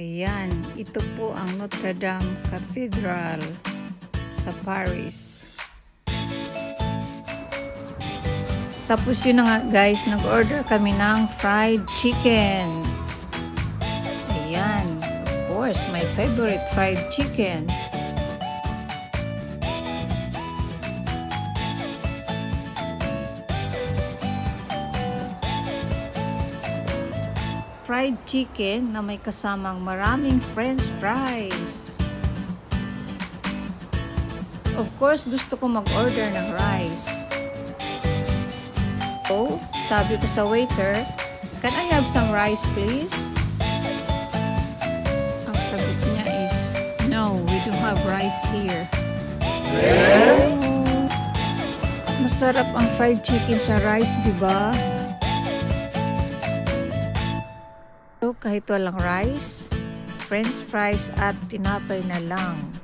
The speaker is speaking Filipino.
Ito po ang Notre Dame Cathedral sa Paris. Tapos yun nga guys, nag-order kami ng fried chicken. Ayan, of course, my favorite fried chicken. Fried chicken na may kasamang maraming french fries. Of course, gusto ko mag-order ng rice. Oh, sabi ko sa waiter, can I have some rice please? Ang sagot niya is, no, we don't have rice here. Oh, masarap ang fried chicken sa rice, di ba? Kahit walang rice, french fries at tinapay na lang.